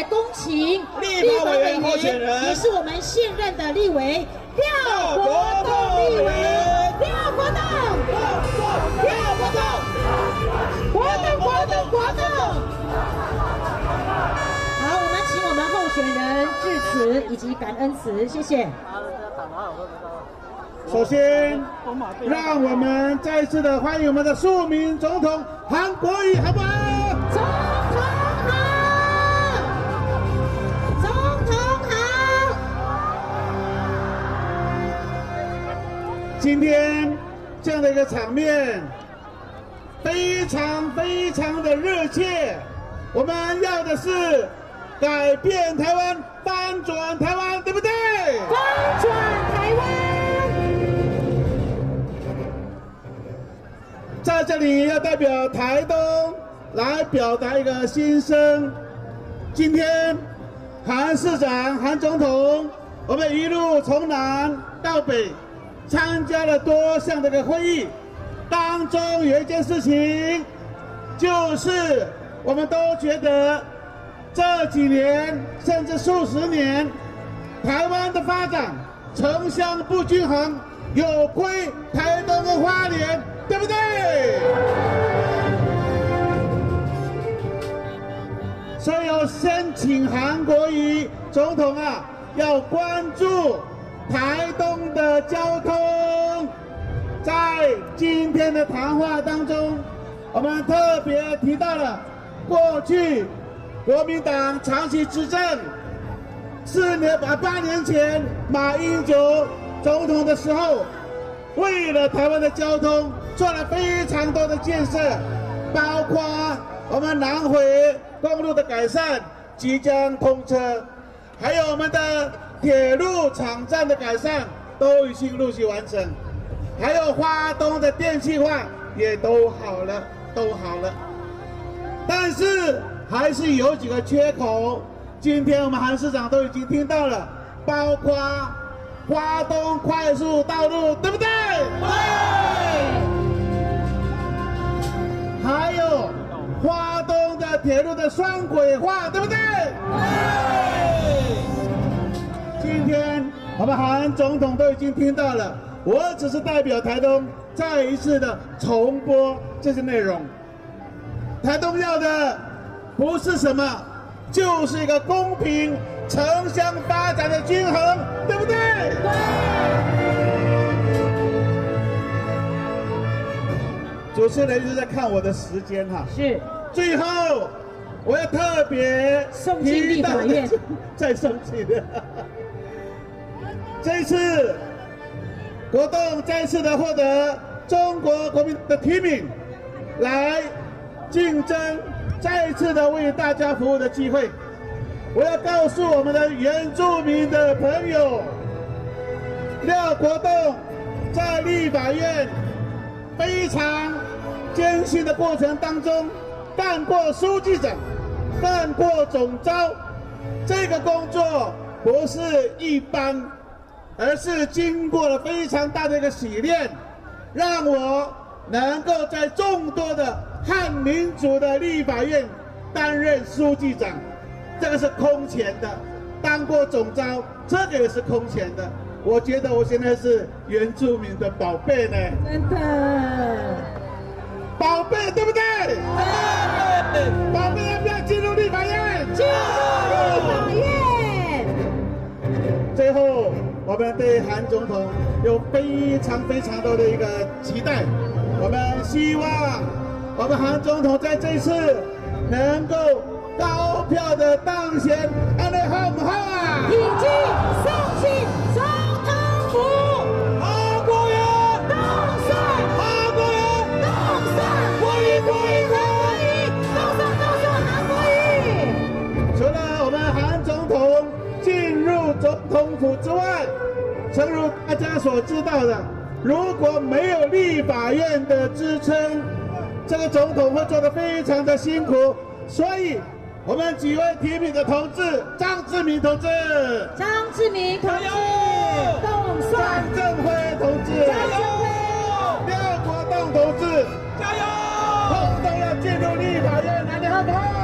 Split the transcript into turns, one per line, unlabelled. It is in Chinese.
来恭请
立法委员候选人
也是我们现任的立委廖国栋立委，廖国栋，廖国栋，国栋国栋国栋。好，我们请我们候选人致辞以及感恩词，谢谢。
首先，让我们再次的欢迎我们的庶民总统韩国瑜，好不好？今天这样的一个场面，非常非常的热切。我们要的是改变台湾，翻转台湾，对不对？
翻转台湾。
在这里要代表台东来表达一个心声。今天韩市长、韩总统，我们一路从南到北，参加了多项的一个会议，当中有一件事情，就是我们都觉得这几年甚至数十年，台湾的发展城乡不均衡，有亏台东的花莲。对不对？所以我申请韩国瑜总统啊，要关注台东的交通。在今天的谈话当中，我们特别提到了过去国民党长期执政四年啊八年前马英九总统的时候，为了台湾的交通。做了非常多的建设，包括我们南回公路的改善即将通车，还有我们的铁路场站的改善都已经陆续完成，还有花东的电气化也都好了，都好了。但是还是有几个缺口，今天我们韩市长都已经听到了，包括花东快速道路，对不对？对。还有花东的铁路的双轨化，对不对？对。今天我们韩总统都已经听到了，我只是代表台东再一次的重播这些内容。台东要的不是什么，就是一个公平城乡发展的均衡，对不对？对。主持人一直在看我的时间哈，
是。
最后，我要特别
送进立法院，
再送进的。这一次，国栋再次的获得中国国民的提名，来竞争再一次的为大家服务的机会。我要告诉我们的原住民的朋友，廖国栋在立法院非常。艰辛的过程当中，干过书记长，干过总招，这个工作不是一般，而是经过了非常大的一个洗练，让我能够在众多的汉民族的立法院担任书记长，这个是空前的；当过总招，这个也是空前的。我觉得我现在是原住民的宝贝呢，
真的。
宝贝，对不？对。我们对韩总统有非常非常多的一个期待。我们希望我们韩总统在这次能够高票的当选，安利好不好啊？
已经送进总统府。
总统府之外，诚如大家所知道的，如果没有立法院的支撑，这个总统会做得非常的辛苦。所以，我们几位提名的同志，张志明同志，
张志明同志，
动算正辉同志，
加油！
廖国栋同志，
加油！
通通要进入立法院，来，你好不好？